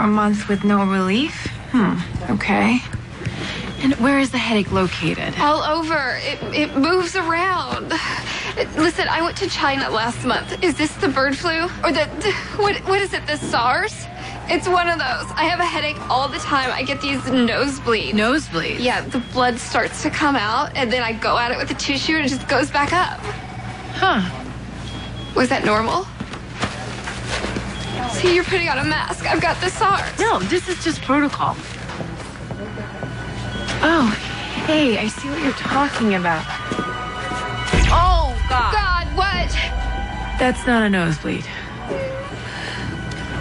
A month with no relief? Hmm, okay. And where is the headache located? All over. It, it moves around. Listen, I went to China last month. Is this the bird flu? Or the, what, what is it, the SARS? It's one of those. I have a headache all the time. I get these nosebleeds. Nosebleeds? Yeah, the blood starts to come out, and then I go at it with a tissue, and it just goes back up. Huh. Was that normal? See, you're putting on a mask. I've got the SARS. No, this is just protocol. Oh, hey, I see what you're talking about. Oh, God. God, what? That's not a nosebleed.